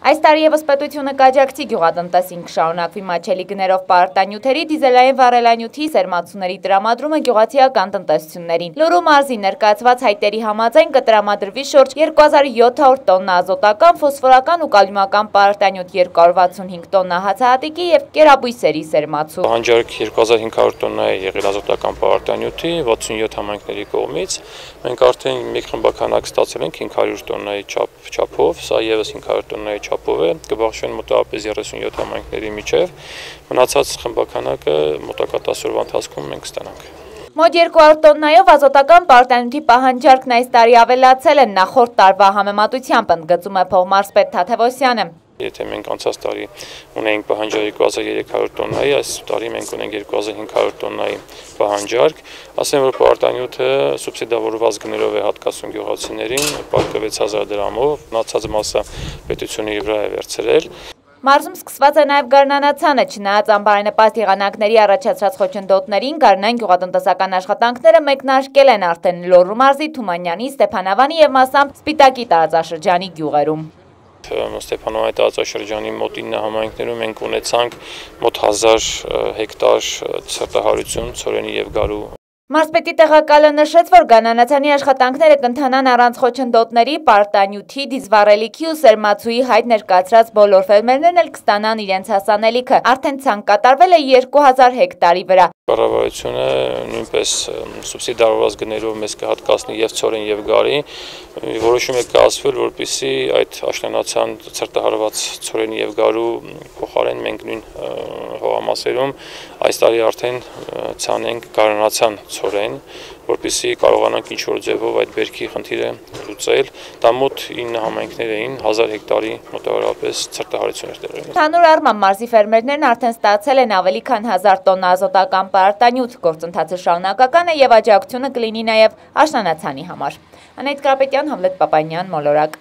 Այս տարի եւս պետությունը կաջակցի գյուղատնտեսին կշարունակվի մաչելի գներով պարտանյութերի դիզելային վառելանյութի սերմացուների տրամադրումը գյուղացիական տնտեսություններին։ Լոռու մարզի ներկայացված հայտերի համաձայն կտրամադրվի շուրջ 2700 տոննա ազոտական, ֆոսֆորական ու կալիումական պարտանյութ 265 տոննա հացահատիկի եւ կերաբույսերի սերմացու։ Հանջարկ 2500 տոննա է եղել ազոտական պարտանյութի 67 համայնքների կողմից։ Մենք արդեն մի խմբականակ ստացել ենք 500 տոննայի չափ չափով, սա եւս 500 տոննայի չափով է, կբախշեն մոտավորապես 37 համայնքների միջև, մնացած խմբականակը մոտակա 10 օրվա ընթացքում մենք ստանանք։ Մոտ 200 տոննայով ազոտական պարտանյութի պահանջարկն այս տարի ավելացել են նախորդ տարվա համեմատությամբ, ընդգծում է փողմարսպետ Թաթևոսյանը։ Եթե մենք անցած տարի ունեինք պահանջարկ 2300 տոննայի, այս տարի մենք ունենք 2500 տոննայի պահանջարկ, ասեմ որ պարտանյութը սուբսիդավորված գներով է հատկացում գյուղացիներին, պարկը 6000 դրամով, մնացած մասը պետությունը իր վրա է վերցրել։ Մարզում սկսված է նաև գարնանացանը, չնայած անբարենպաստ եղանակների առաջացրած խոչընդոտներին գարնան գյուղատնտեսական աշխատանքները մեկնարկել են արդեն Լոռու մարզի Թումանյանի, Ստեփանավանի եւ մասամբ Սպիտակի տարածաշրջանի գյուղերում։ Ստեփանովանի տարածաշրջանի մոտ 9 համայնքներում մենք ունեցանք մոտ 1000 հեկտար ցրտահարություն ծորենի եւ գարու Մարսպետի տեղակալը նշեց, որ գանանացանի աշխատանքները կընթանան առանց խոչընդոտների, պարտանյութի, դիզվառելիքի ու սերմացուի հայտ ներկացրած բոլոր ֆերմերներն էլ կստանան իրենց հասանելիքը։ Արդեն ցանկ կատարվել է 2000 հեկտարի վրա։ Կառավարությունը նույնպես սուբսիդավորված գներով մեզ կհատկացնի եւ ծորեն եւ գարի։ Որոշում է կայացվել, որպիսի այդ աշնանացան ցրտահարված ծորենի եւ գարու փոխարեն մենք նույն հողամասերում այս տարի արդեն ցանենք գարանացան ծորեն, որպիսի կարողանանք ինչ որ ձևով այդ բերքի խնդիրը լուծել։ Դա մոտ 9 համայնքներ էին, 1000 հեկտարի մոտավորապես ցրտահարություններ տեղի Հանուր առմամբ մարզի ֆերմերներն արդեն ստացել են ավելի քան 1000 տոննա ազոտական պարտանյութ, գործընթացը շարունակական է եւ աջակցությունը կլինի նաեւ աշնանացանի համար։ Անետ Կարապետյան, Համլետ Պապանյան, Մոլորակ։